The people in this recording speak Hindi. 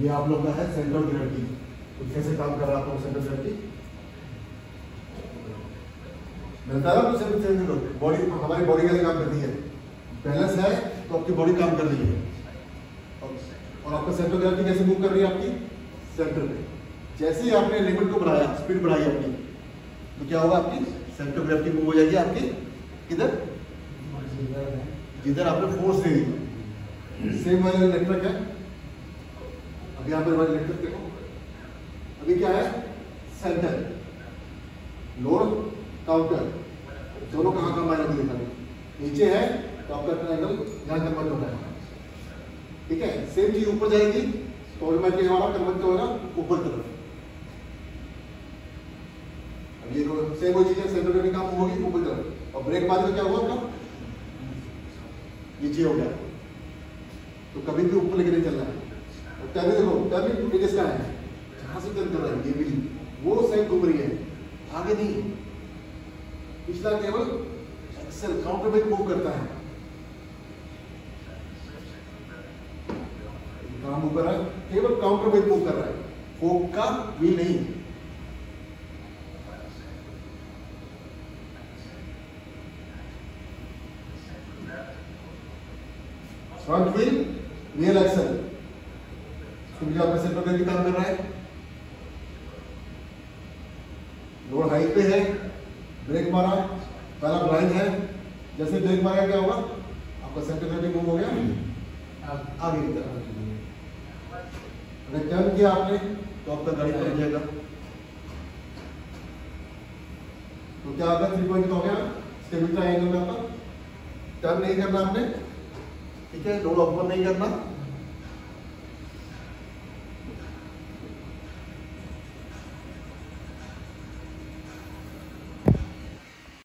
ये आप लोग का है सेंट्रल ग्रेविटी तो कैसे काम कर रहा है लोग सेंट्रल ग्रेविटी मिलता है ना सेंट्रल बॉडी हमारी बॉडी कैसे काम करती है। बैलेंस है तो आपकी बॉडी काम कर रही है। और, आपका सेंट्रल ग्रेविटी कैसे मूव कर रही है आपकी? सेंटर पे। जैसे ही आपने लिमिट को बढ़ाया स्पीड बढ़ाई अपनी तो क्या होगा आपकी? सेंट्रल ग्रेविटी मूव हो जाएगी आपकी। किधर? जिधर आपने फोर्स दे दी सेम वाला इलेक्ट्रिक है। यहाँ पर वाला इलेक्ट्रिक देखो। अभी क्या है? सेंटर लोअर काउंटर दोनों कहाँ का मायने दिखा नीचे है आपका ट्रायंगल यहाँ कन्वर्ट होता है। ठीक है? सेम चीज़ ऊपर जाएगी तो ऑटोमेटिकली हमारा कन्वर्ट होगा, ऊपर तरफ़। अब ये सेम वो चीज़ है सेंटर में काम होगी, ऊपर तरफ़। और ब्रेक बाद में क्या हुआ आपका? नीचे हो गया। तो कभी भी ऊपर लेके नहीं चलना है। टर्निंग देखो टर्निंग पेजेस का है, जहाँ से रहा है ये भी वो साइड घूम रही है, आगे नहीं पिछला केवल एक्सेल काउंटर में मूव करता है। काम रहा है केवल काउंटर में मूव कर रहा है फोक का व्हील नहीं। फ्रंट व्हील रियल एक्सल सुविधा आपका सेंटर पे भी काम कर रहा है। लोड हाइट पे है, ब्रेक मारा पहला ब्लाइंड है। जैसे ब्रेक मारा, क्या होगा? आपका सेंटर मूव हो गया। आगे की तरफ़। अगर टर्न किया आपने तो आपका गाड़ी पलट जाएगा। तो क्या आपका थ्री पॉइंट हो गया। स्टेबिलिटी एंगल में आपका। टर्न नहीं करना आपने। ठीक है? लोड ऊपर नहीं करना।